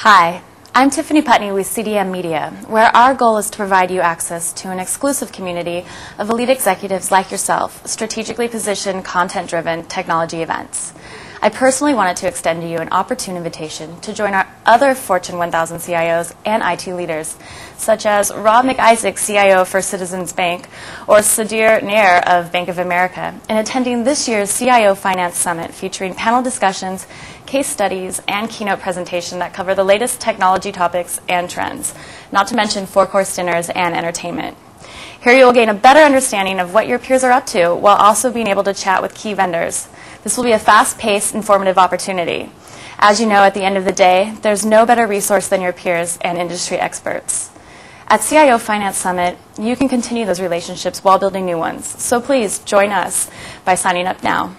Hi, I'm Tiffany Putney with CDM Media, where our goal is to provide you access to an exclusive community of elite executives like yourself, strategically positioned, content driven technology events. I personally wanted to extend to you an opportune invitation to join our other Fortune 1000 CIOs and IT leaders, such as Rob McIsaac, CIO for Citizens Bank, or Sadir Nair of Bank of America, in attending this year's CIO Finance Summit featuring panel discussions, case studies, and keynote presentation that cover the latest technology topics and trends, not to mention four-course dinners and entertainment. Here you will gain a better understanding of what your peers are up to while also being able to chat with key vendors. This will be a fast-paced, informative opportunity. As you know, at the end of the day, there's no better resource than your peers and industry experts. At CIO Finance Summit, you can continue those relationships while building new ones. So please join us by signing up now.